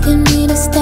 begging me to stay